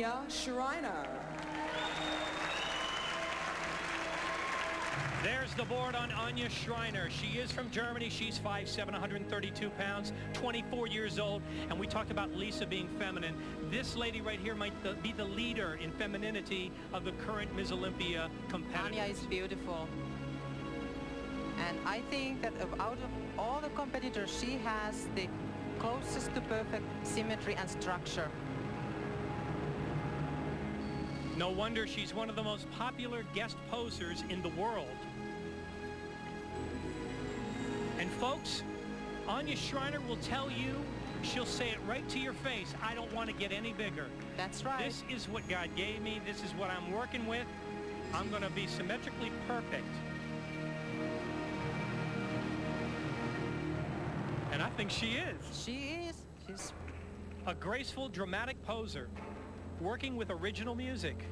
Anja Schreiner. There's the board on Anja Schreiner. She is from Germany. She's 5'7", 132 pounds, 24 years old. And we talked about Lisa being feminine. This lady right here might be the leader in femininity of the current Ms. Olympia competitors. Anja is beautiful. And I think that out of all the competitors, she has the closest to perfect symmetry and structure. No wonder she's one of the most popular guest posers in the world. And folks, Anja Schreiner will tell you, she'll say it right to your face, I don't want to get any bigger. That's right. This is what God gave me. This is what I'm working with. I'm going to be symmetrically perfect. And I think she is. She is. She's a graceful, dramatic poser, working with original music.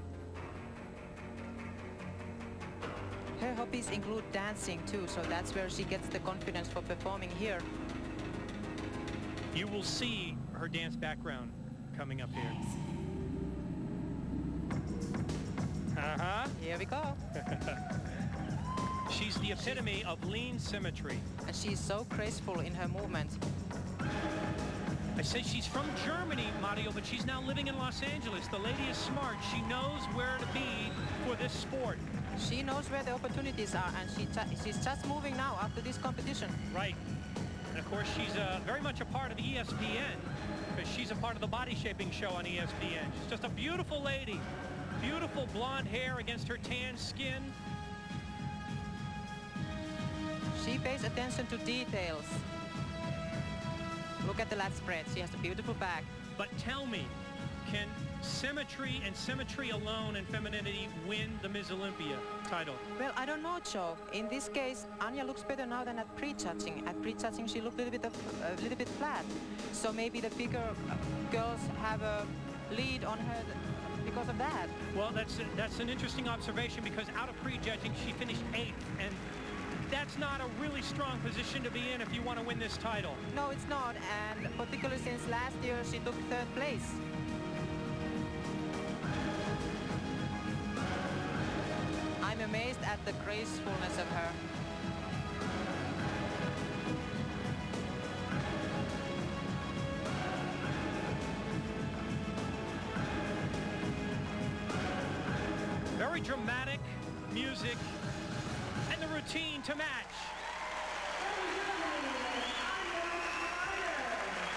Her hobbies include dancing too, so that's where she gets the confidence for performing here. You will see her dance background coming up here. Uh-huh. Here we go. She's the epitome of lean symmetry. And she's so graceful in her movement. I said she's from Germany, Mario, but she's now living in Los Angeles. The lady is smart. She knows where to be for this sport. She knows where the opportunities are, and she she's just moving now after this competition. Right. And of course, she's uh, very much a part of ESPN, because she's a part of the body shaping show on ESPN. She's just a beautiful lady. Beautiful blonde hair against her tan skin. She pays attention to details. Look at the lat spread. She has a beautiful back. But tell me, can symmetry and symmetry alone and femininity win the Ms. Olympia title? Well, I don't know, Joe. In this case, Anja looks better now than at pre-judging. At pre-judging, she looked a little bit of, a little bit flat. So maybe the bigger girls have a lead on her because of that. Well, that's that's an interesting observation because out of pre-judging, she finished eighth, and that's not a really strong position to be in if you want to win this title. No, it's not, and particularly since last year she took third place. I'm amazed at the gracefulness of her. Very dramatic music routine to match.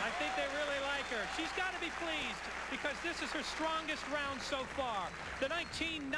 I think they really like her. She's got to be pleased because this is her strongest round so far. The 19